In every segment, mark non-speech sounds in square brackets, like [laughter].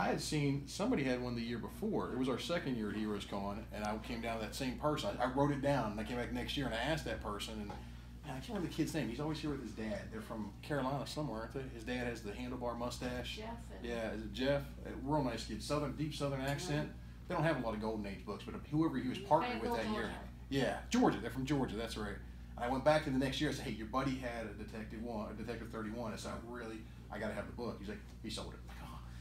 I had seen somebody had one the year before. It was our second year at Heroes Con, and I came down to that same person. I, I wrote it down, and I came back next year and I asked that person, and man, I can't remember the kid's name. He's always here with his dad. They're from Carolina somewhere, aren't they? His dad has the handlebar mustache. Jeff Yeah, is it Jeff? Real nice kid. Southern, deep Southern accent. They don't have a lot of Golden Age books, but whoever he was partnered with that year. Yeah, Georgia. They're from Georgia. That's right. And I went back to the next year. I said, "Hey, your buddy had a Detective One, a Detective Thirty One." I said, "I really, I got to have the book." He's like, "He sold it."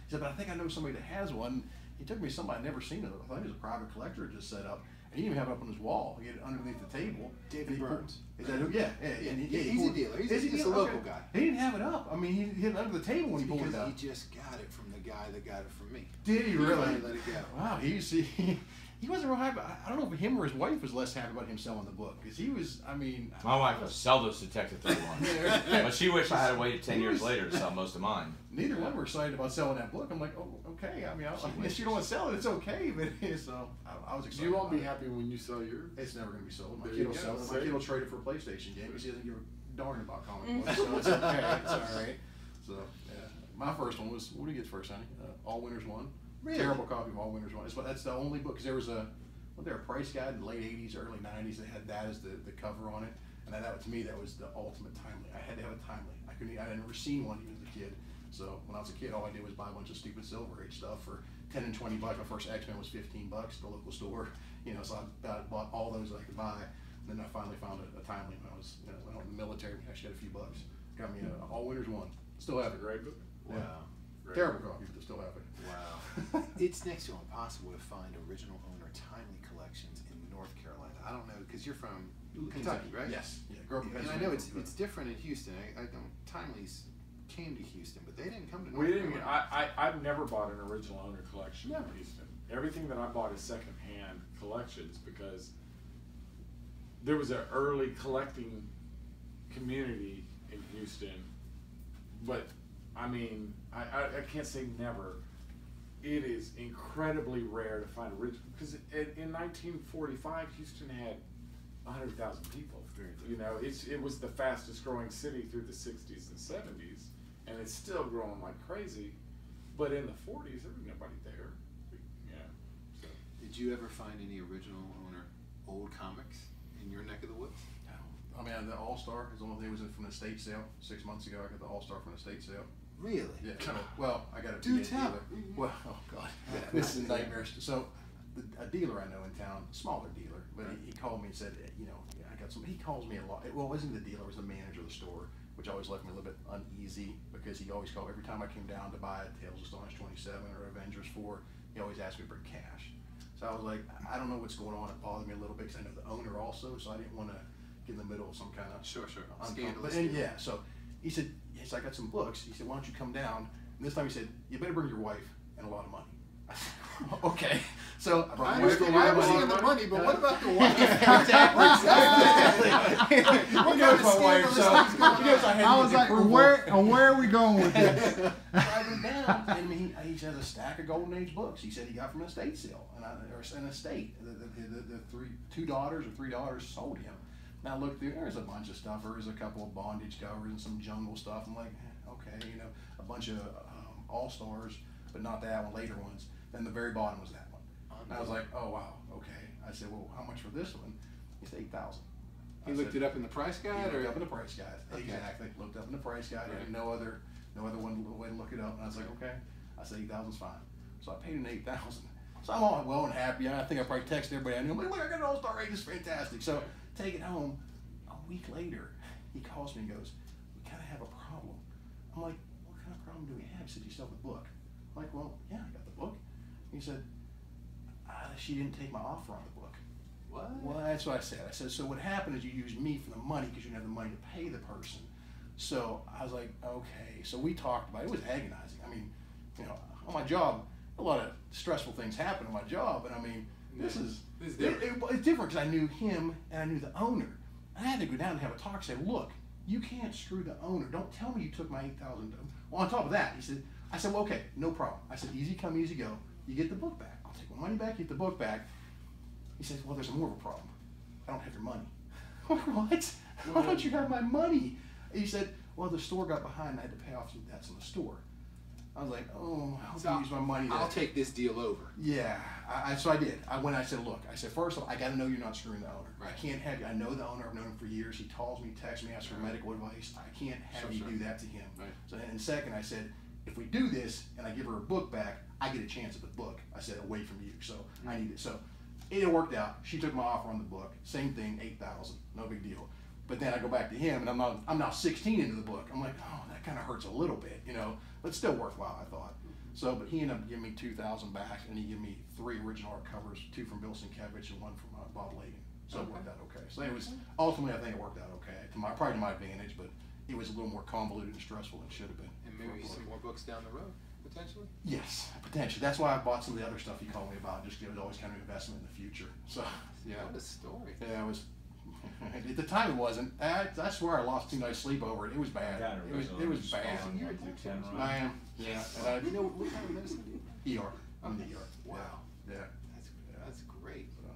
He said, "But I think I know somebody that has one." He took me to somebody I'd never seen it. I thought he was a private collector just set up. And he didn't even have it up on his wall. He had it underneath the table. David he pulled- Burns. Is that who? Yeah, yeah. Yeah, and he, yeah, he he's a dealer. He's he he's a local Okay. guy. He didn't have it up. I mean, he hit it under the table when he pulled it up. he just got it from the guy that got it from me. Did he really? finally let it go. Wow, he see, [laughs] he wasn't real happy. I I don't know if him or his wife was less happy about him selling the book because he was. I mean, My wife would sell those Detective 31. [laughs] but she wished I had waited 10 years later to sell most of mine. neither one were excited about selling that book. I'm like, oh, okay. I mean, I, I guess you don't want to sell it. It's okay, [laughs] but so I, I was excited. You won't be it. happy when you sell yours. It's never going to be sold. My There kid will sell it. My See? kid will trade it for a PlayStation game because he doesn't give a darn about comic books. So it's okay. It's [laughs] all right. So yeah, my first one was what did you get first, honey? Uh, All Winners One. Really? Terrible copy of All Winners One. It's, that's the only book because there was a what there a price guide in the late '80s, early '90s. They had that as the, the cover on it, and that, that to me that was the ultimate timely. I had to have a timely. I couldn't. I had never seen one even as a kid. So when I was a kid, all I did was buy a bunch of stupid Silver Age stuff for ten and twenty bucks. My first X Men was fifteen bucks at the local store. [laughs] You know, so I bought- bought all those I could buy. And then I finally found a, a timely when I was you know, went out in the military. I actually had a few bucks. Got me a All Winners One. Still have it. great book. Wow. Great. Terrible copy, but still have it. Wow. [laughs] it's next to impossible to find original owner timely collections in North Carolina. I don't know because you're from Kentucky, right? Yes. Yeah. Grew up in And I know it's it's different in Houston. I, I don't. Timely's came to Houston, but they didn't come to North We didn't. Carolina. I, I I've never bought an original owner collection Never. in Houston. Everything that I bought is secondhand collections because there was an early collecting community in Houston, but I mean, I, I, I can't say never. It is incredibly rare to find a original because in 1945 Houston had 100,000 people. You know, it's it was the fastest growing city through the 60s and 70s, and it's still growing like crazy. But in the 40s, there was nobody there. Yeah. So. Did you ever find any original owner old comics in your neck of the woods? No. I mean, the All Star is the only thing was from the state sale six months ago. I got the All Star from the state sale. Really? Yeah. Well, I got a Do PA tell. dealer. Mm-hmm. Well, [laughs] oh god, [laughs] this is a nightmare. So, the, a dealer I know in town, smaller dealer, but he, he called me and said, you know, yeah, I got some. He calls me a lot. Well, it wasn't the dealer; it was the manager of the store, which always left me a little bit uneasy because he always called every time I came down to buy a Tales of Astonish twenty seven or Avengers four. He always asked me for cash. So I was like, I don't know what's going on. It bothered me a little bit because I know the owner also, so I didn't want to get in the middle of some kind of Sure, sure. uncomfortable. Scandalous. Yeah, so he said, yes, I got some books. He said, why don't you come down? And this time he said, you better bring your wife and a lot of money. I said, [laughs] okay. So I brought I my wife understand and I a lot of understand the money, but what about the wife? [laughs] exactly. exactly. What he kind knows of my wife, so scandalous going knows I I was like, approval. where, uh, where are we going with this? [laughs] I went down, and he, he has a stack of Golden Age books. He said he got from an estate sale, and I, or an estate. The, the, the, the three, two daughters or three daughters sold him. Now I looked through, there's a bunch of stuff. There's a couple of bondage covers and some jungle stuff. I'm like, eh, okay, you know, a bunch of um, all stars, but not that one. Later ones. Then the very bottom was that one. And I was like, oh wow, okay. I said, well, how much for this one? He said eight thousand. He looked it up in the price guide? He looked or up in the price guide. Okay. Exactly. Looked up in the price guide. Right. No other, no other one way to look it up. And I was like, okay. I said eight thousand's fine. So I paid him eight thousand. So I'm all well and happy. I think I probably texted everybody I knew. I'm like, look, I got an All Star rate. It's fantastic. So take it home. A week later, he calls me and goes, we kind of have a problem. I'm like, what kind of problem do we have? He said, you still have the book. I'm like, well, yeah, I got the book. He said, uh, she didn't take my offer on the book. what? Well, that's what I said. I said, so what happened is you used me for the money because you didn't have the money to pay the person. So I was like, okay. So we talked about it. It was agonizing. I mean, you know, on my job, a lot of stressful things happen on my job, and I mean, this is This is it- different. it- it's different because I knew him and I knew the owner. I had to go down and have a talk. Say, look, you can't screw the owner. Don't tell me you took my eight thousand. Well, on top of that, he said, I said, well, okay, no problem. I said, easy come, easy go. You get the book back. I'll take my money back. You get the book back. He says, well, there's more of a problem. I don't have your money. [laughs] Like, what? [laughs] Why don't you have my money? He said, well, the store got behind and I had to pay off some debts in the store. I was like, oh, I hope So you use my money. I'll take this deal over. Yeah, I, I, so I did. I went. I said, look. I said, first of all, I got to know you're not screwing the owner. Right. I can't have you. I know the owner. I've known him for years. He calls me, texts me, asks for medical advice. I can't have Sure, you sure. do that to him. Right. So and second, I said, if we do this and I give her a book back, I get a chance at the book. I said, away from you. So I mm. need it. So it worked out. She took my offer on the book. Same thing, eight thousand. No big deal. But then I go back to him, and I'm not. I'm now 16 into the book. I'm like, oh, that kind of hurts a little bit, you know. But still worthwhile, I thought. So, but he ended up giving me 2,000 back, and he gave me three original art covers, two from Bill Sienkiewicz and one from uh, Bob Lagan. So it worked out okay. So it was ultimately, I think it worked out okay. To my probably to my advantage, but it was a little more convoluted and stressful than it should have been. And maybe some more books down the road, potentially. Yes, potentially. That's why I bought some of the other stuff you called me about. Just 'cause it was always kind of an investment in the future. So yeah, What a story. yeah, it was. At the time, it wasn't. I, I swear, I lost two nights sleep over it. It was bad. Got It was. It was bad. One through ten run. I am. Yeah. And You know what kind of medicine do you? I, ER. I'm the ER. Wow. Yeah. That's that's great. So,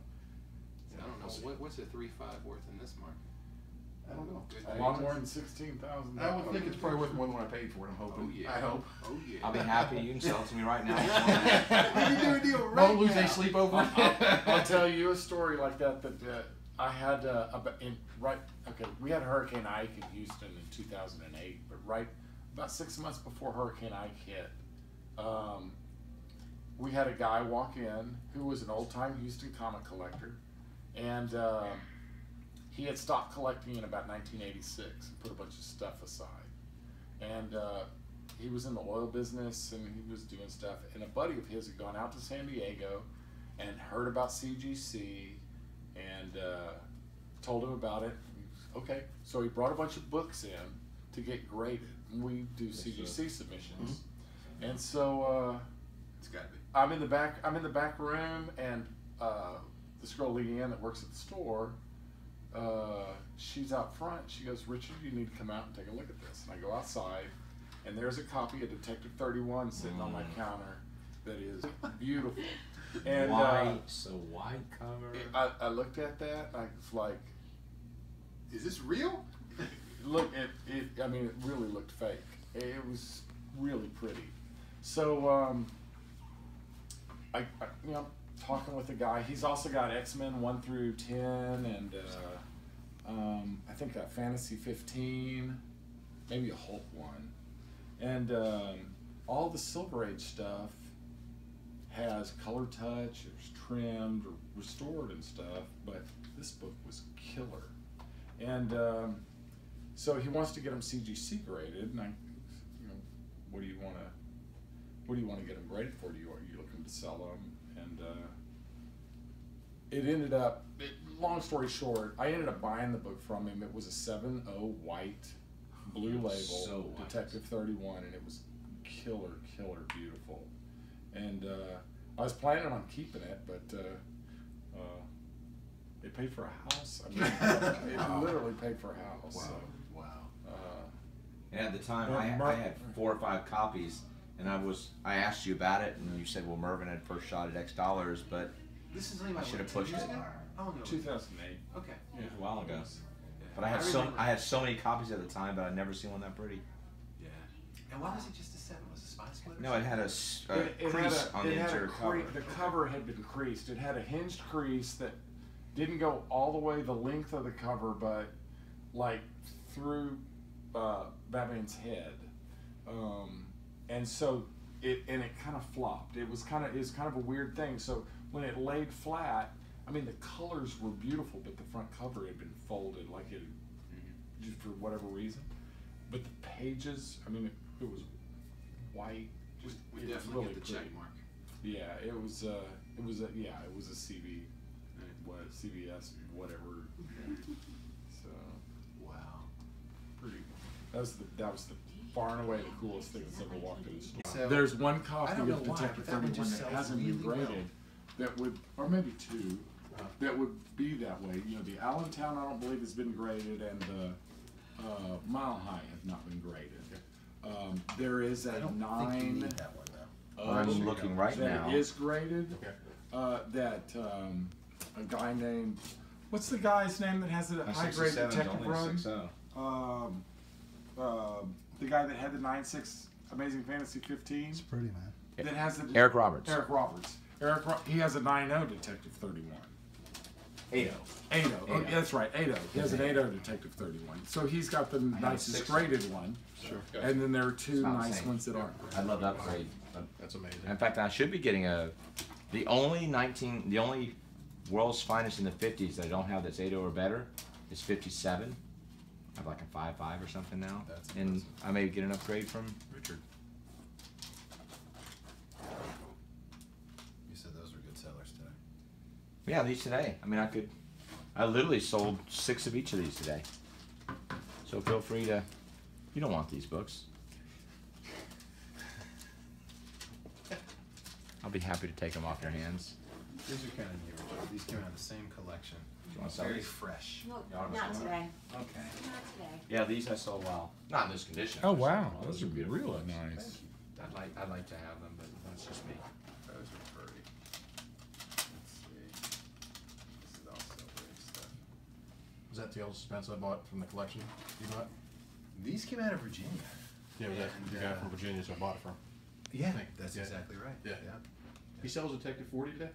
I don't know we'll what, what's a three five worth in this market. I don't know. Good A lot more than sixteen thousand. I would think it's probably worth more than what I paid for it. I'm hoping. Oh yeah. I hope. Oh yeah. I'll be happy. You can sell it to me right now. [laughs] We can do a deal right Won't lose now. any sleep over it. I'll, I'll [laughs] tell you a story like that that uh, I had uh, about in right. Okay, we had Hurricane Ike in Houston in 2008, but right about six months before Hurricane Ike hit, um, we had a guy walk in who was an old time Houston comic collector, and uh, he had stopped collecting in about 1986 and put a bunch of stuff aside, and. Uh, he was in the oil business and he was doing stuff. And a buddy of his had gone out to San Diego and heard about CGC and uh, told him about it. Okay, so he brought a bunch of books in to get graded. We do CGC submissions, and so uh, It's gotta be. I'm in the back. I'm in the back room, and uh, this girl Leanne that works at the store, uh, she's out front. She goes, "Richard, you need to come out and take a look at this." And I go outside, and there's a copy of Detective 31 sitting on my Mm. counter that is beautiful. And uh, white, so white cover. I, I looked at that. I was like, Is this real? [laughs] look it, it i mean it really looked fake it was really pretty so um i, I you know talking with the guy he's also got x-men 1 through 10 and uh um i think a fantasy 15 maybe a hulk one and um all the silver age stuff has color touch it's trimmed or restored and stuff but this book was killer and um, so he wants to get them CGC graded, and I, you know, what do you want to, what do you want to get them graded for? Do you are you looking to sell them? And uh, it ended up, it, long story short, I ended up buying the book from him. It was a 7.0 white, blue [laughs] label, So. Detective Thirty One, and it was killer, killer beautiful. And uh, I was planning on keeping it, but. Uh, uh, it paid for a house. I mean, [laughs] it Wow. literally paid for a house. Wow. So, Wow. uh, And at the time, I, Mer- I had four or five copies, and I was I asked you about it, and you said, well, Mervin had first shot at X dollars, but This is only I should have what, 10 pushed years it. ago? How long ago? 2008. Okay. yeah, a while ago. Yeah. But I had so I had so many copies at the time, but I'd never seen one that pretty. Yeah. And why was it just a seven? Was it spine split? No, it had a, s- a It- it had crease a- on the had a interior cre- cover. The cover had been creased. It had a hinged crease that didn't go all the way the length of the cover, but like through uh, Batman's head. Um, and so it and it kind of flopped. It was kind of it was kind of a weird thing. So when it laid flat, I mean the colors were beautiful, but the front cover had been folded like it just for whatever reason. But the pages, I mean, it, it was white. Just we it was definitely really get the pretty. check mark. Yeah, it was. Uh, it was a yeah, it was a CB, what CBS, whatever. [laughs] So Wow. pretty. That was the that was the far and away the coolest thing that's ever walked in the store. So- There's one I copy don't know of why, Detective but that one that hasn't been really well. graded. That would, or maybe two, that would be that way. You know, the Allentown I don't believe has been graded, and the uh, Mile High have not been graded. Um, there is I a don't nine. think you need that one though. I'm looking right that now. is graded. Okay. Uh, that um, a guy named what's the guy's name that has a My high grade detective only run? 6.0. Um, uh, the guy that had the nine six Amazing Fantasy 15 It's pretty, man. that has the Eric Roberts. Eric Roberts. Eric, Ro- he has a 9-0 Detective 31. Ado. Ado. Oh, Ado. yeah, that's right. Ado. He has an Ado Detective 31. So he's got the have nicest six. graded one. Sure. And then there are two not the nice same. ones that aren't. I'd love to upgrade. That's amazing. In fact, I should be getting a. The only 19, the only world's finest in the 50s that I don't have that's 80 or better is 57. I have like a 5.5 or something now. That's and impressive. I may get an upgrade from Richard. You said those were good sellers today. Yeah, these today. I mean, I could. I literally sold six of each of these today. So feel free to. You don't want these books. I'll be happy to take them off your hands. These are kind of new. These came out of the same collection. You want to sell Very these? fresh. Nope, Y'all not today. Okay. Not today. Yeah, these I sold well. Not in this condition. Oh, wow. well. Those are beautiful really books. nice. I'd like I'd like to have them, but that's just me. Those are pretty. Let's see. This is also great stuff. Was that the old suspense I bought from the collection you bought? These came out of Virginia. Yeah, was that the And, guy uh, from Virginia, so I bought it from. Yeah, that's yeah. exactly right. Yeah. yeah. He sells Detective 40 today?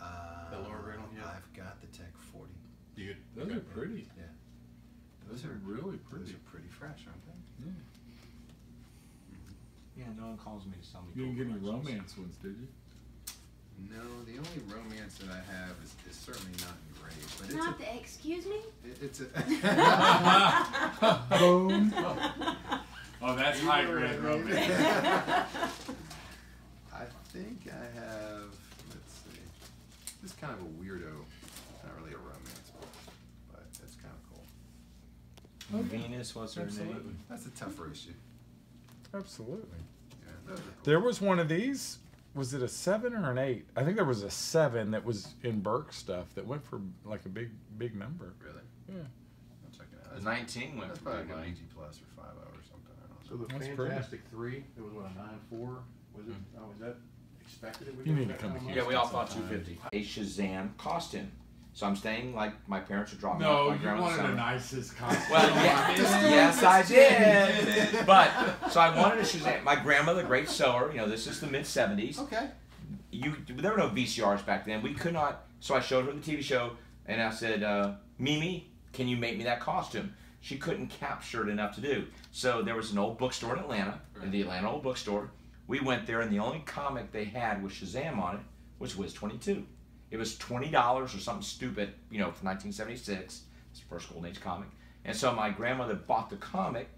Uh, That lower grade one, yeah. I've got the Tech 40. You Those okay. are pretty. Yeah. Those are really pretty. Those are pretty fresh, aren't they? Yeah, Yeah, no one calls me to sell me. You didn't get any romance ones, did you? No, the only romance that I have is, is certainly not engraved, but it's Not a, the, excuse me? it- it's a. Boom. [laughs] Oh, that's You high know what I grade romance. [laughs] I think I have. Let's see. This is kind of a weirdo. Not really a romance book, but it's kind of cool. Venus, what's her Absolutely. name? That's a tougher issue. Absolutely. Yeah, cool. There was one of these. Was it a seven or an eight? I think there was a seven that was in Burke stuff that went for like a big, big number. Really? Yeah. I'll check it out. The 19 went that's for probably big like an money. AG plus or five O or something. I So don't know. the That's pretty. Fantastic Three, it was what, a nine four. Was it? Hmm. Oh, was that expected? that we You got need to come kind to? Yeah, we all thought 250. A Shazam costume. So I'm staying like my parents are dropping me No, off my you grandma's wanted the nicest costume. [laughs] Well, [laughs] yeah, yes, I did. But so I wanted a Shazam. My grandmother, great sewer. You know, this is the mid '70s. Okay. You there were no VCRs back then. We could not. So I showed her the TV show, and I said, uh, "Mimi, can you make me that costume?" She couldn't capture it enough to do. So there was an old bookstore in Atlanta, in the Atlanta old bookstore. We went there, and the only comic they had with Shazam on it was Whiz 22. It was twenty dollars or something stupid, you know, for 1976. It's the first Golden Age comic. And so my grandmother bought the comic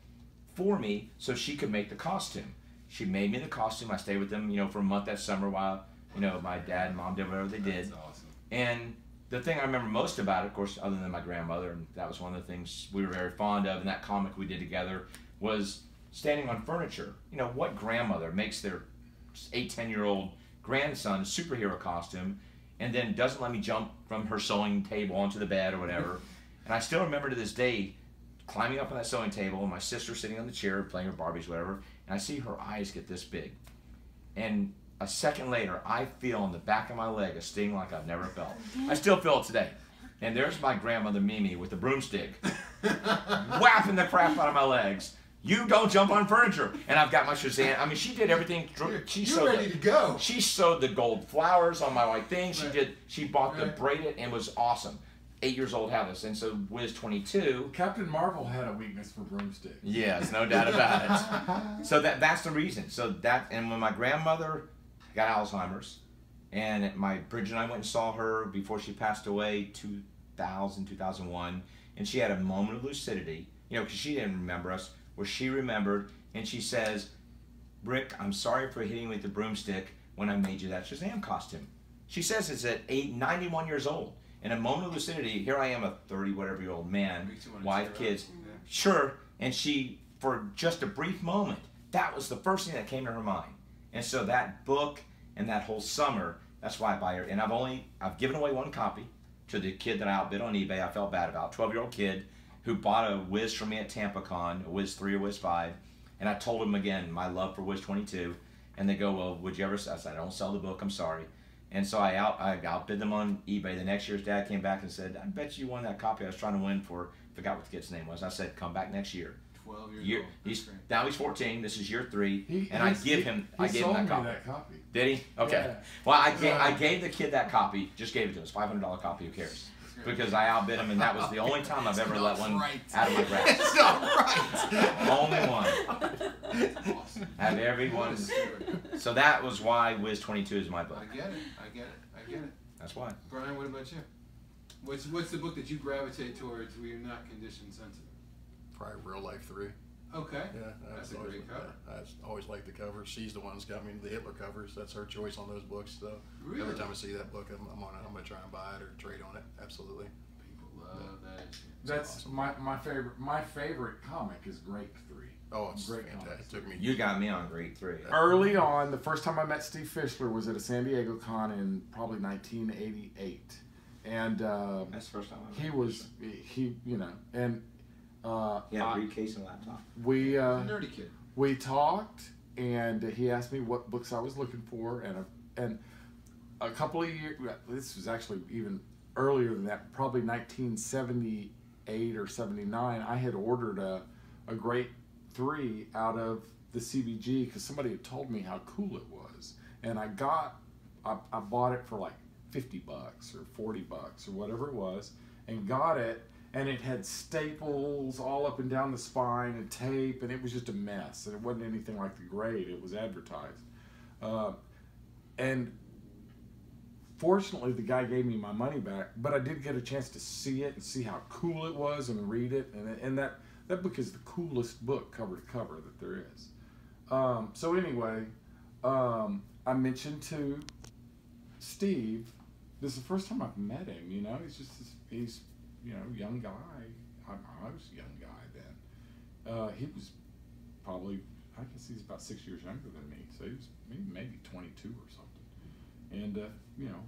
for me so she could make the costume. She made me the costume. I stayed with them, you know, for a month that summer while, you know, my dad and mom did whatever they did. That's awesome. And the thing I remember most about it, of course, other than my grandmother, and that was one of the things we were very fond of, and that comic we did together was standing on furniture. You know, what grandmother makes their eight, ten year old grandson a superhero costume and then doesn't let me jump from her sewing table onto the bed or whatever? and I still remember to this day climbing up on that sewing table and my sister sitting on the chair playing her Barbies, whatever, and I see her eyes get this big. And a second later, I feel on the back of my leg a sting like I've never felt. I still feel it today. And there's my grandmother Mimi with the broomstick, [laughs] whapping the crap out of my legs. You don't jump on furniture. And I've got my Shazam. I mean, she did everything. She You're sewed ready the- to go. She sewed the gold flowers on my white thing. She Right. did. She bought the braided and was awesome. Eight years old, have this, and so Whiz 22. Captain Marvel had a weakness for broomsticks. Yes, no doubt about it. [laughs] So that that's the reason. So that and when my grandmother got Alzheimer's, and my Bridget and I went and saw her before she passed away, 2000, 2001, and she had a moment of lucidity, you know, because she didn't remember us, where she remembered, and she says, Rick, I'm sorry for hitting you with the broomstick when I made you that Shazam costume. She says it's at eight, 91 years old. In a moment of lucidity, here I am, a 30 whatever year old man, Makes you wanna wife, kids. Yeah. Sure. And she, for just a brief moment, that was the first thing that came to her mind. And so that book and that whole summer, that's why I buy her. And I've only, I've given away one copy to the kid that I outbid on eBay. I felt bad about. 12 year old kid who bought a Whiz from me at TampaCon, a Whiz 3 or Whiz 5. And I told him again my love for Whiz 22. And they go, well, would you ever? I said, I don't sell the book. I'm sorry. And so I out I outbid them on eBay. The next year's dad came back and said, I bet you won that copy I was trying to win for. Forgot what the kid's name was. I said, come back next year. 12 years Year, old. He's great. now he's 14. This is year three, He- and I he's- give he- him he I gave him that copy. that copy. Did he? Okay. Yeah. Well, I gave I gave the kid that copy. Just gave it to him. It's five hundred dollar copy. Who cares? Because I outbid him, and that was the only time I've ever let one right. out of my grasp. It's not right. only one. awesome. Have everyone. So that was why Whiz twenty two is my book. I get it. I get it. I get it. That's why. Brian, what about you? What's what's the book that you gravitate towards where you're not condition sensitive? Probably Real Life Three. Okay. Yeah, That's I've a always- great cover. yeah, I always like the covers. She's the one that's got me into the Hitler covers. That's her choice on those books. So Really? every time I see that book, I'm, I'm on it. I'm gonna try and buy it or trade on it. Absolutely. People love that issue. That's awesome. my, my favorite. My favorite comic is Great Three. Oh, it's Great fantastic. comics. It took me. You got me on grade three. Early on, the first time I met Steve Fischler was at a San Diego con in probably 1988, and uh, That's the first time. I he was he you know and uh, Yeah, I- briefcase and laptop. we uh, a nerdy kid. we talked and he asked me what books I was looking for and a, and a couple of years this was actually even earlier than that probably 1978 or 79 I had ordered a, a great three out of the CBG because somebody had told me how cool it was and I got I, I bought it for like 50 bucks or 40 bucks or whatever it was and got it and it had staples all up and down the spine and tape and it was just a mess and it wasn't anything like the grade it was advertised. Uh, and fortunately the guy gave me my money back but i did get a chance to see it and see how cool it was and read it and, and that that book is the coolest book cover to cover that there is. Um, so anyway um, i mentioned to steve this is the first time i've met him you know he's just he's you know young guy I, I was a young guy then uh, he was probably i guess he's about six years younger than me so he was maybe, maybe 22 or something and uh, you know,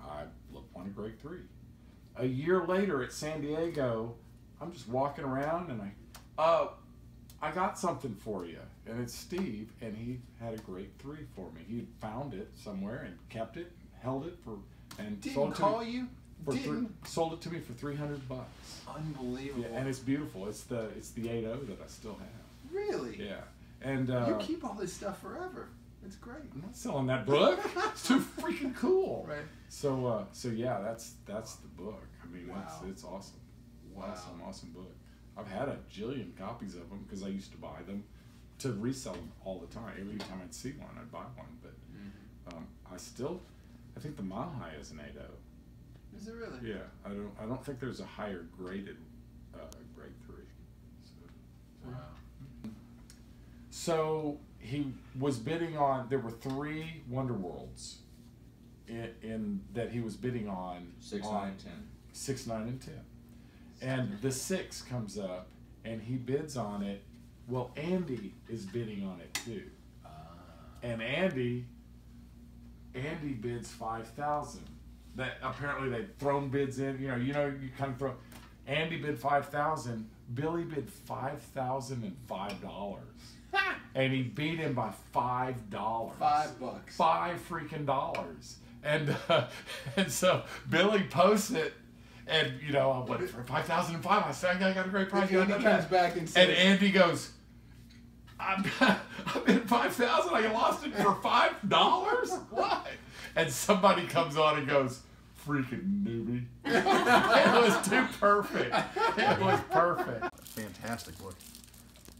I won a grade three. A year later at San Diego, I'm just walking around and I, oh, I got something for you, and it's Steve, and he had a grade three for me. He found it somewhere and kept it, held it for, and Didn't sold to call you? For three, sold it to me for three hundred bucks. Unbelievable. Yeah, and it's beautiful. It's the it's the 80 that I still have. really? Yeah, and uh, You keep all this stuff forever. It's great. I'm not selling that book. it's too [laughs] freaking cool. Right. So uh, so yeah, that's that's the book. I mean, Wow. it's it's awesome. Wow. Awesome, awesome book. I've had a jillion copies of them because I used to buy them to resell them all the time. Every time I'd see one, I'd buy one. But Mm-hmm. um, I still, I think the Mile High is an 8.0. Is it really? Yeah, I don't I don't think there's a higher graded uh, grade three. So, Wow. So he was bidding on. There were three Wonder Worlds, in, in that he was bidding on. Six, on nine, ten. Six, nine, and ten. And the six comes up, and he bids on it. Well, Andy is bidding on it too, and Andy. Andy bids five thousand. That apparently they'd thrown bids in. You know, you know, you kind of throw. Andy bid five thousand. Billy bid five thousand and five dollars, and he beat him by five dollars. Five bucks. Five freaking dollars. And uh, [laughs] and so Billy posts it, and you know, I went for five thousand and five. I said, I got a great price. If Andy comes back and says, And Andy goes, I'm, [laughs] I bid five thousand. I lost it for five dollars. [laughs] What? And somebody comes on and goes, "Freaking newbie!" it was too perfect. It was perfect. Fantastic book.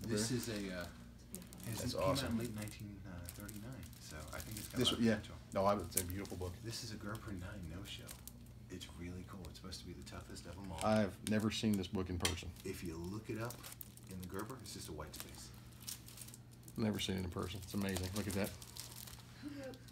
This is a. Uh, his That's came out awesome. in late 1939, so I think it's got This a lot of yeah. potential. No, I, it's a beautiful book. This is a Gerber 9 no show. It's really cool. It's supposed to be the toughest of them all. I've never seen this book in person. if you look it up in the Gerber, it's just a white space. Never seen it in person. It's amazing. Look at that. [laughs]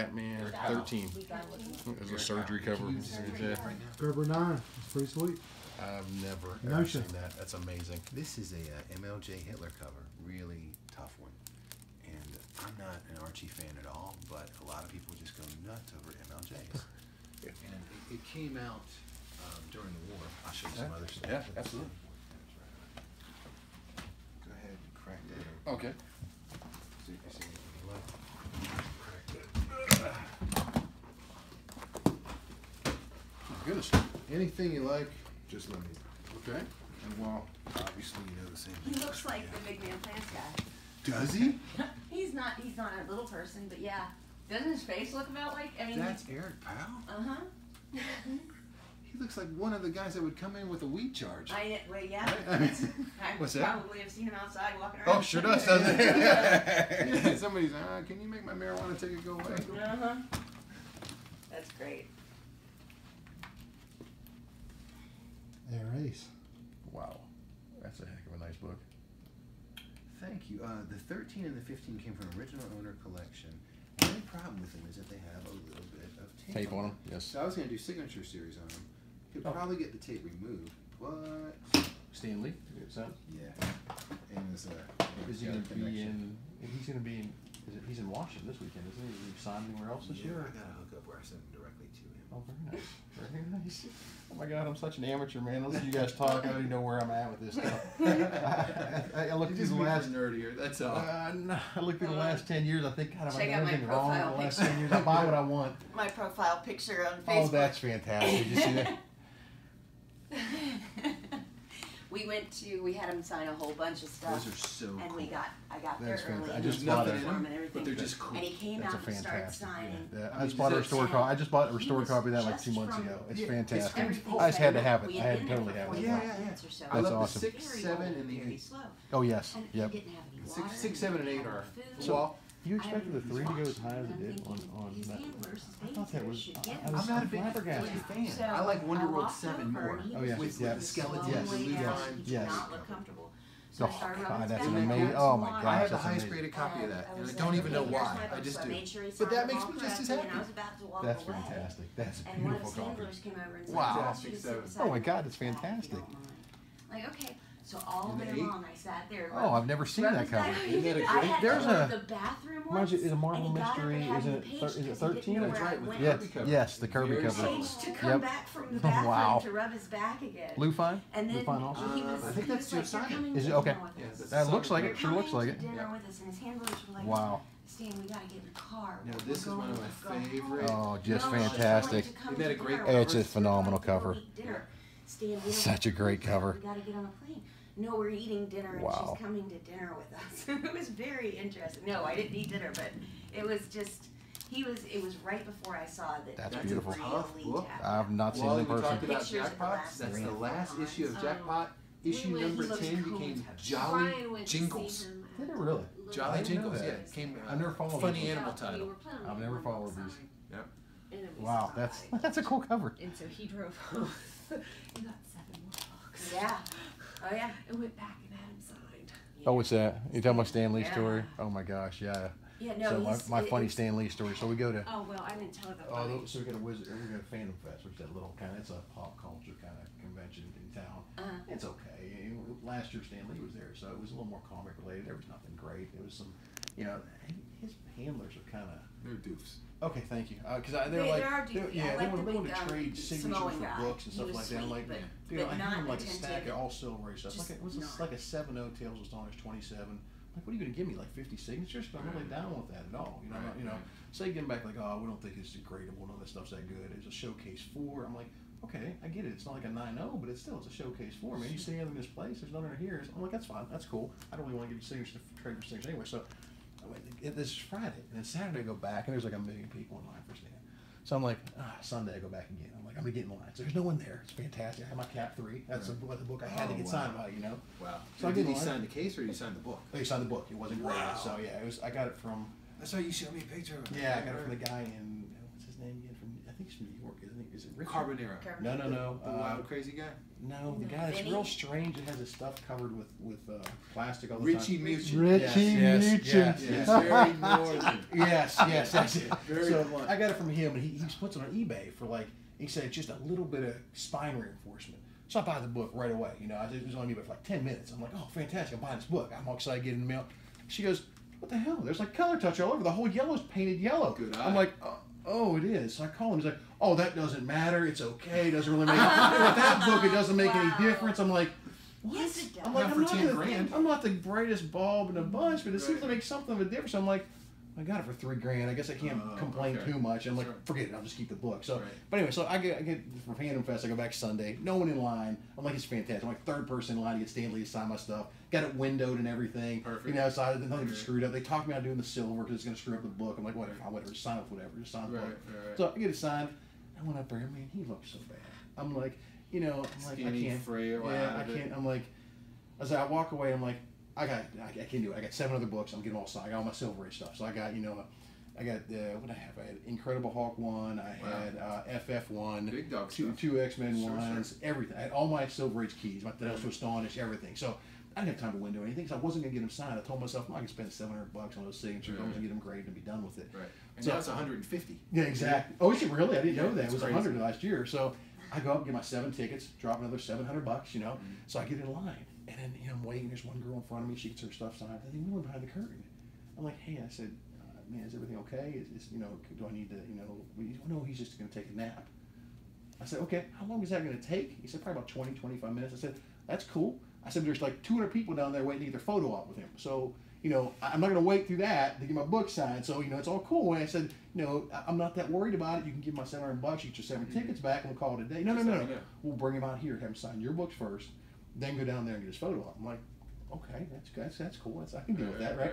Catman Wow. 13. We gotta look at it. There's a surgery cover. Can you just Yeah. read it right now? Gerber 9. It's pretty sweet. I've never No ever shit. seen that. That's amazing. This is a uh, MLJ Hitler cover, really tough one. And I'm not an Archie fan at all, but a lot of people just go nuts over MLJs. [laughs] and it, it came out um, during the war. I'll show you some Yeah. other stuff. Yeah, absolutely. Go ahead and crack that open. Okay. See if you see anything you like. Goodness. Anything you like, just let me know. Okay. And while Obviously, you know the same He looks like the Big Man Plans guy. Does he? [laughs] He's not. He's not a little person, but yeah. Doesn't his face look about like? I mean. That's Eric Powell. Uh huh. [laughs] He looks like one of the guys that would come in with a weed charge. I well, yeah. Right? I mean, [laughs] what's that? probably have seen him outside walking around. Oh, sure does, doesn't it? yeah, somebody's, uh, can you make my marijuana ticket go away? Uh huh. That's great. Air Ace. Wow. That's a heck of a nice book. Thank you. Uh, the 13 and the 15 came from original owner collection. The only problem with them is that they have a little bit of tape, Tape on them, yes. So I was going to do signature series on them. Could Oh. probably get the tape removed, but Stan Lee. Son. yeah. And it's a. Is he gonna be in? He's gonna be in. Is it, he's in Washington this weekend, isn't he? Is he signed anywhere else this Yeah, year? I got a hookup where I sent them directly to him. Oh, very nice. Very nice. Oh my God, I'm such an amateur, man. Listen to you guys talk. I don't even know where I'm at with this stuff. [laughs] I, I, I looked through the last. nerdier. That's all. Uh, no, I looked through the last ten years. I think, God, have I Check done anything wrong in the last ten years? I buy what I want. [laughs] My profile picture on Facebook. Oh, that's fantastic. Did you see that? [laughs] we went to. We had him sign a whole bunch of stuff. Those are so and cool. we got. I got That's there early. fantastic. I and just he bought was it. warm and everything. But they're just cool. And he came That's a out and started fantastic. signing. Yeah, I I just bought a restored copy. I just bought a restored copy of that like two months ago. It's Yeah, fantastic. Everything's I just had to have it. I had had totally there have it. Yeah, 45 yeah, minutes. I That's love awesome. the six, Very seven, old, and the very eight. slow. Oh yes. And Yep. didn't have any Six- water, six, he seven, and didn't eight have are food. well. You expected the three to go as high as it did on on that. I thought that babysitters was. should get I him was I'm not a big flabbergasted. Flashy fan. So, I like I Wonderworld walked 7 more. Oh, was yes, just yes. looking The skeleton, slowly yes, yes, yes. not look comfortable. So Oh, started God, that's an amazing- oh, my water, I have the highest amazing. graded copy of that, I and I don't even know why. I just do. made sure he But that makes me just as correctly, And I happy. was about to walk That's fantastic. That's a And one of beautiful his copy. handlers came over and said, Wow. "I want you to Fantastic sit seven. beside Oh my God, in it's the back if you fantastic. Like, okay. So all day eight? long I sat there. Oh, I've never seen rubbed that his cover. Isn't that a I great- had There's to a- the bathroom Reminds once. is it a and Marvel he got up and Mystery? had Is me it paged thir- is it 'cause 13? That's right, with Yes, yes, the Kirby Very cover. cool. Paged to come Yep. back from the [laughs] bathroom Wow. to rub his back again. Lou Fine? And Lou then Fine also? he Uh, was, I think that's was like, Josiah. "You're coming Is it? Okay. with Yeah, That looks like it. Sure looks like it. Dinner with us, and his handlers were like, Wow. Stan, we gotta get in the car. Now, We're is one of my favorite- Oh, just No, fantastic. going to come Isn't that a great cover? It's a phenomenal going to go cover. Stan, Such a great cover. We gotta get on a plane. No, we're eating dinner, and Wow. she's coming to dinner with us. [laughs] it was very interesting. No, I didn't eat dinner, but it was just. He was. It was right before I saw that. That's he beautiful. Really I've not seen Wally, it in we talked person. about Pictures at the Jackpots. That's the minute. last issue of Oh. Jackpot. Issue We number 10 cool. became Jolly Jingles. see Did at it really? Jolly I didn't know Jingles, yeah. Came uh, I never followed funny these. animal We title. were I've never followed outside, these. Yep. And then we Wow, that's [laughs] that's a cool cover. And so he drove [laughs] home and got seven more books. Yeah. Oh yeah. It went back and had him signed. Oh, what's that? You talking about Stan Lee Yeah. story? Oh my gosh, yeah. Yeah. No. so my, my funny it's- Stan Lee story. So we go to Oh well, I didn't tell her the Oh, funny. so we got a wizard. We got a Fandom Fest, which is that little kind of it's a pop culture kind of convention in town. Uh-huh. It's okay. Last year Stan Lee was there, so it was a little more comic related. There was nothing great. It was some, you know, his handlers are kind of They're doofs. Okay. Thank you, because I they're They- like they- yeah, I they like the they want to um, trade signatures for books and stuff like that. I'm like, but- dude, but I not hand him like a stack of all silver stuff. Like it was not. like a seven O tails was on his twenty seven. Like, what are you gonna give me? Like fifty signatures? But I'm really down with that at all. You know, Right, you know. Say give him back like, oh, we don't think it's degradable. None of that stuff's that good. It's a showcase four. I'm like, okay, I get it. It's not like a 9-0, but it's still it's a showcase four. Man, you see anything in this place? There's nothing here. I'm like, that's fine. That's cool. I don't really want to give you signatures to trade for signatures anyway. So I went, it- this is Friday, and then Saturday I go back, and there's like a million people in line for Stan. So I'm like, ah, Sunday I go back again. I'm like, I'm gonna get in line. So there's no one there. It's fantastic. I have my cap three. That's the, the book I had to Oh, get wow. signed by. You know. Wow. So I did get he sign the case or did he sign the book? They signed the book. It wasn't graded. Wow. So yeah, it was. I got it from. That's why you showed me a picture of it. Yeah, I got it from the guy in Is it Richard? Carbonero. Carbonero. No, no, no. The uh, wild, crazy guy. no, the guy that's Vinny? real strange and has his stuff covered with with uh, plastic all the Richie time. Muchin. Richie yes, yes, yes, Yes, yes. very [laughs] northern. yes, yes, that's it. Very so blunt. I got it from him, and he, he puts it on eBay for like he said just a little bit of spine reinforcement. So I buy the book right away. You know, I it was on eBay for like ten minutes. I'm like, oh, fantastic! I'm buying this book. I'm all excited to get it in the mail. She goes, what the hell? There's like color touch all over. The whole yellow's painted yellow. Good I'm like, oh, oh, it is. So I call him. He's like, oh, that doesn't matter. It's okay. It doesn't really make [laughs] with that book. It doesn't make Wow. any difference. I'm like. What? Yes, it does. I'm like, Not I'm not, the. I'm not the brightest bulb in a bunch, but it seems to make something of a difference. I'm like, I got it for three grand. I guess I can't Oh, complain okay. too much. I'm like, Sure. forget it. I'll just keep the book. So, Right. but anyway, so I get I get from Fandom Fest. I go back Sunday. No one in line. I'm like, it's fantastic. I'm like third person in line to get Stan Lee to sign my stuff. Got it windowed and everything. Perfect. You know, so I, nothing Okay. screwed up. They talked me out doing the silver because it's gonna screw up the book. I'm like, whatever, fine, whatever. Just sign up, whatever. Just sign the Right, book. right, right. So I get it signed. I went up there. Man, he looks so bad. I'm like, you know, I'm like, Skinny, I can't. yeah, I can't. I'm like, as I walk away, I'm like, I got, I, I can do it. I got seven other books. I'm getting all signed. I got all my Silver Age stuff. So I got, you know, I got uh, what I have. I had Incredible Hulk one. I Wow. had uh, FF one. Big dog two, two X Men Sure, ones. Everything. I had all my Silver Age keys. My Tales to Astonish. Everything. So. I didn't have time to window anything because I wasn't gonna get them signed. I told myself I'm not gonna spend 700 bucks on those signatures. I'm gonna get them graded and be done with it. Right. And So- now it's 150. Yeah, exactly. Oh, is it really? I didn't know that. It was crazy. 100 last year. So I go up and get my seven tickets, drop another 700 bucks, you know. Mm-hmm. So I get in line. And then, you know, I'm waiting. There's one girl in front of me. She gets her stuff signed. And then we behind the curtain. I'm like, hey, I said, uh, man, is everything okay? Is, is, you know, do I need to, you know, we, no, he's just going to take a nap. I said, okay, how long is that going to take? He said, probably about 20, 25 minutes. I said, that's cool. I said, there's like 200 people down there waiting to get their photo op with him. So, you know, I'm not going to wait through that to get my book signed. So, you know, it's all cool. And I said, you know, I'm not that worried about it. You can give my 700 bucks, you get your 7 tickets back, and we'll call it a day. No, no, no, no. We'll bring him out here, have him sign your books first, then go down there and get his photo op. I'm like, okay, that's that's, that's cool. That's, I can deal with that, right?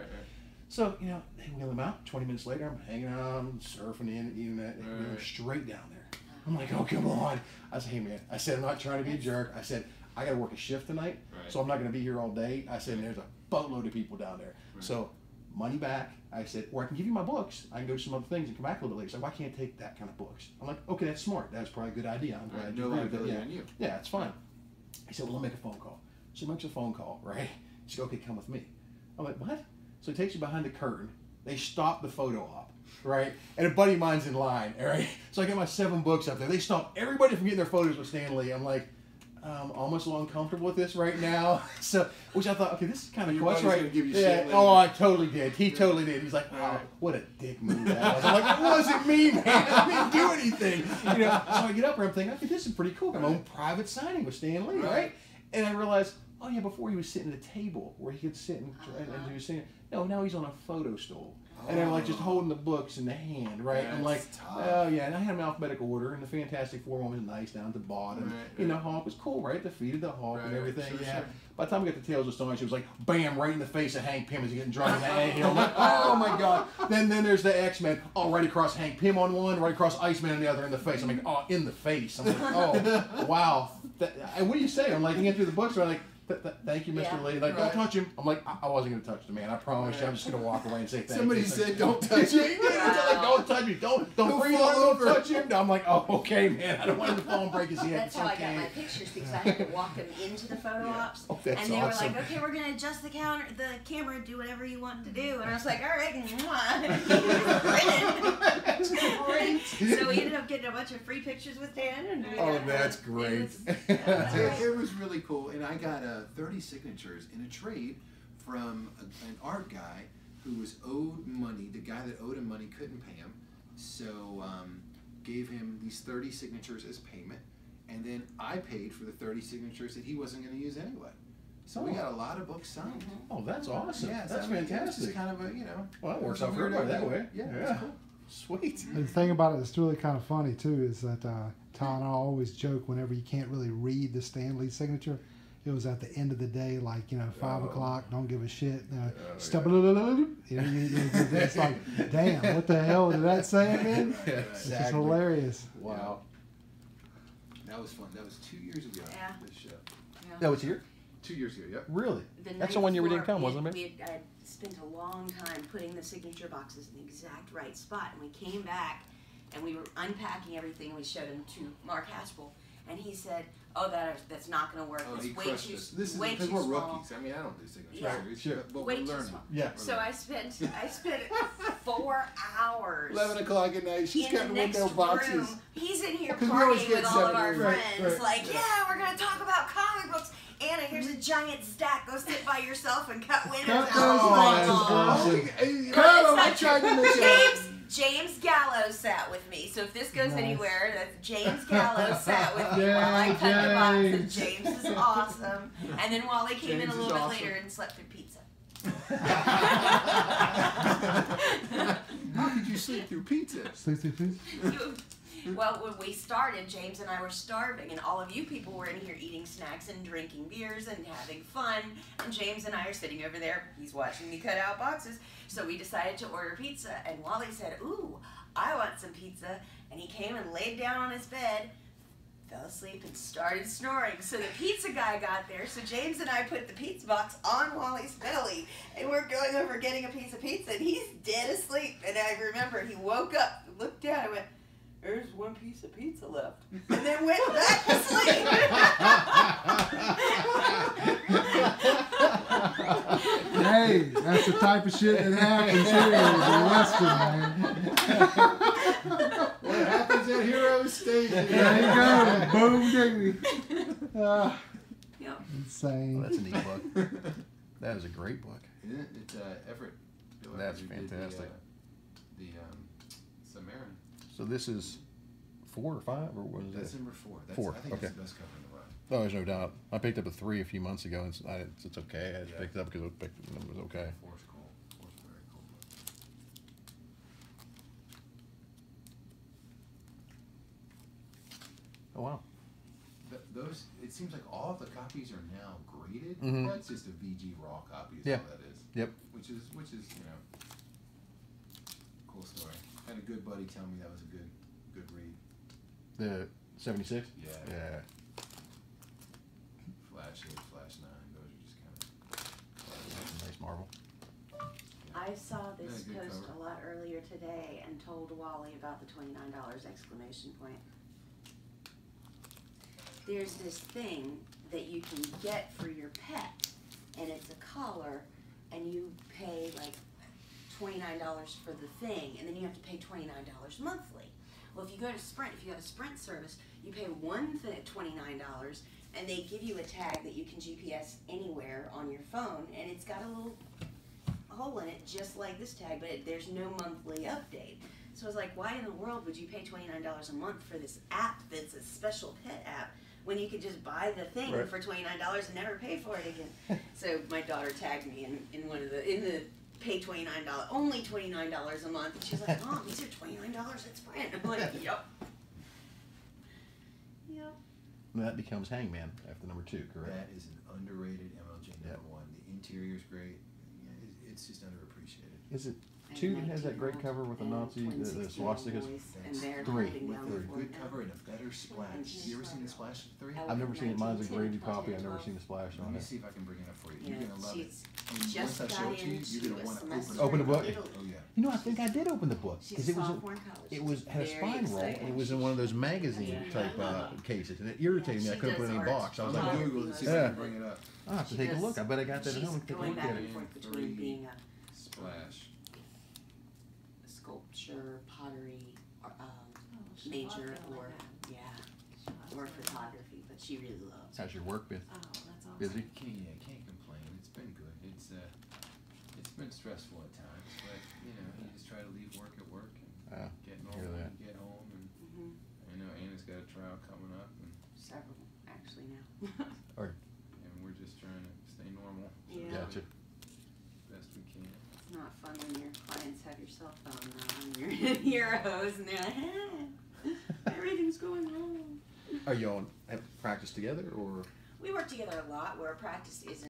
So, you know, they wheel him out. 20 minutes later, I'm hanging out, I'm surfing in, the internet, and they're Right. straight down there. I'm like, oh, come on. I said, hey, man, I said, I'm not trying to be a jerk. I said, I got to work a shift tonight, Right. so I'm not going to be here all day. I said, and there's a boatload of people down there. Right. So, money back. I said, or I can give you my books. I can go do some other things and come back a little bit later. So, why can't I take that kind of books? I'm like, okay, that's smart. That's probably a good idea. I'm glad Right, you no agree with it. liability Yeah. on you. Yeah, it's fine. He said, well, I'll make a phone call. She makes a phone call, right? She said, okay, come with me. I'm like, what? So he takes you behind the curtain. They stop the photo op, right? And a buddy of mine's in line, all right? So I get my seven books up there. They stop everybody from getting their photos with Stan Lee. I'm like, I'm almost a little uncomfortable with this right now. [laughs] So, which I thought, okay, this is kind of cool. Right. give you yeah. Oh, I totally did. He totally did. He's like, wow, Right. what a dick move that was. I'm like, it wasn't me, man. I didn't do anything. You know. So I get up there. I'm thinking, okay, this is pretty cool. Got my own private signing with Stan Lee, right? Right. And I realized, oh yeah, before he was sitting at a table where he could sit and, and, and do his thing. No, now he's on a photo stool. And they're like oh. just Oh. holding the books in the hand, right? I'm like, tough. oh yeah, and I had them in alphabetical order, and the Fantastic Four one was nice down at the bottom. Right, You know, right. Hawk was cool, right? The feet of the Hawk and everything. sure, yeah. sure. By the time we got to Tales of Stone, it was like bam, right in the face of Hank Pym as he's getting drunk in the [laughs] anthill. I'm like, oh my god. Then then there's the X Men, oh right across Hank Pym on one, right across Iceman on the other in the face. I'm like, oh, in the face. I'm like, oh [laughs] wow. That, and what do you say? I'm like, you get through the books, I'm like. "Th- th- Thank you, Mr. Yeah. Lee. Like, Right. don't touch him. I'm like, I, I wasn't gonna touch the man. I promise you. I'm just gonna walk away and say thank Somebody you. said, "Don't touch [laughs] Yeah, him." he like, don't touch me. Don't don't He'll breathe fall on him. Don't over. touch him. I'm like, oh, okay, man. I don't want him to fall and break his head. That's It's how I got my pictures because I had to walk him into the photo ops. Oh, that's and they awesome. were like, okay, we're gonna adjust the counter, the camera, do whatever you want to do. And I was like, all right, [laughs] mwah. [laughs] so we ended up getting a bunch of free pictures with Dan. And Oh, got, that's it great. was- yeah, that's It, right. it was really cool, and I got uh, 30 signatures in a trade from a, an art guy who was owed money. The guy that owed him money couldn't pay him, so um, gave him these 30 signatures as payment, and then I paid for the 30 signatures that he wasn't going to use anyway. So we Oh. got a lot of books signed. Oh, that's awesome. Yeah, so that's I mean, fantastic. just kind of a you know. well, that it works out for weird everybody that way. Yeah, yeah. cool. Sweet. And the thing about it that's really kind of funny too is that uh, Tom and I always joke whenever you can't really read the Stan Lee signature. It was at the end of the day, like you know, five Oh. o'clock. Don't give a shit. Oh, step you know, you, you, [laughs] it's like, damn, what the hell did that say again? Right, right. It's just hilarious. Wow. That was fun. That was two years ago. Yeah. This show. That was here? Two years ago. Yeah. Really? The That's the one year we didn't come, wasn't it? We had uh, spent a long time putting the signature boxes in the exact right spot, and we came back and we were unpacking everything. and We showed them to Mark Haspel, and he said, "Oh, that is, that's not going to work. Oh, it's way too, us. This way because too we're small." rookies. I mean, I don't do signature Yeah. series, Sure. but, but Way we're too learning. small. Yeah. So I spent I spent [laughs] four hours. Eleven o'clock at night. She's in the got next window boxes. He's in here 'Cause we partying with all of our. Right, friends. right. Like, yeah, we're gonna talk about comic books. Anna, here's a giant stack. Go sit by yourself and cut winners Cut out. those things. that's awesome. Hey, But Carlo, I tried to true. mention James James Gallo sat with me. So if this goes Nice. anywhere, that's James [laughs] Gallo sat with me while I Yay, cut the box. And James. James is awesome. And then Wally came in a little bit awesome. later and slept through pizza. [laughs] [laughs] How could you sleep through pizza? Sleep through pizza? You- well, when we started, James and I were starving, and all of you people were in here eating snacks and drinking beers and having fun. And James and I are sitting over there. He's watching me cut out boxes. So we decided to order pizza. And Wally said, Ooh, I want some pizza. And he came and laid down on his bed, fell asleep, and started snoring. So the pizza guy got there. So James and I put the pizza box on Wally's belly. And we're going over getting a piece of pizza. And he's dead asleep. And I remember he woke up, looked down, and went, there's one piece of pizza left. And then went back to sleep. hey, that's the type of shit that happens here in Westin, man. What happens at Hero Station? There you go. Boom, diggity. Ah, Yep. Well, insane. that's a neat book. That is a great book. Isn't it? It's uh, Everett. That's Everett who did fantastic. The, uh, the um, Samaritan. So this is four or five, or what is That's it? number four. That's, Four, I think okay. that's the best cover in the run. Oh, there's no doubt. I picked up a three a few months ago, and it's, I, it's, it's okay. I just Yeah. picked it up because it, picked, it was okay. Four's cool. Four's a very cool. book. Oh wow. Th- those, it seems like all of the copies are now graded. Mhm. That's just a VG raw copy. Is Yeah. all that is. Yep. Which is, which is, you know, story. Had a good buddy tell me that was a good, good read. The seventy six. Yeah. Yeah. Flash eight, Flash nine. Those are just kind of. Nice marble. I saw this Yeah, post cover. a lot earlier today and told Wally about the twenty-nine dollars exclamation point. There's this thing that you can get for your pet, and it's a collar, and you pay like twenty-nine dollars for the thing, and then you have to pay twenty-nine dollars monthly. Well, if you go to Sprint, if you have a Sprint service, you pay one thing twenty-nine dollars, and they give you a tag that you can GPS anywhere on your phone, and it's got a little hole in it, just like this tag, but it, there's no monthly update. So I was like, why in the world would you pay twenty nine dollars a month for this app that's a special pet app when you could just buy the thing Right. for twenty nine dollars and never pay for it again? [laughs] so my daughter tagged me in, in one of the in the pay twenty nine dollars only twenty nine dollars a month, and she's like, Mom, these are twenty nine dollars at Sprint. I'm like, [laughs] Yep. Yep. And that becomes Hangman after number two, correct? That is an underrated MLJ number Yep. one. The interior is great. It's just underappreciated. Is it And two that has that great cover with the Nazi, the, the 16 swastikas? boys, and they're Three. With a good cover and a better splash. You ever seen the splash of three? I've never seen it. Mine's a 1910, graded copy. I've never seen the splash on it. Let on me see if I can bring it up for you. You're gonna love it. she's And once just I show got it to you, into you're gonna want to semester open it. Open the book? Oh yeah. You know, I think I did open the book because it was sophomore in it was had a spine roll. and It was in one of those magazine type uh, [laughs] cases, and it irritated me. I couldn't put does any art. box. I was I'm like, gonna. Google it, see if I can bring it up. I have to take a look. I bet I got that at She's home. and Take a going look back at and it. forth between Three. being a Splash. Sculpture, pottery, or, um, Oh, major, loved it like or yeah, She or it. photography. But she really loves. How's your work been? Oh, that's awesome. Busy? Can't, yeah, can't complain. It's been good. It's uh, it's been stressful at times, but you know, you just try to leave work at work and Uh, get normal that. and get home. And hmm I know Anna's got a trial coming up, and, Several actually now. [laughs] and we're just trying to stay normal. Yeah. Gotcha. Best we can. it's not fun when your clients have your cell phone now and you're heroes and they're like, "Ah, everything's going wrong. Are you all have practice together or? We work together a lot. Where practice isn't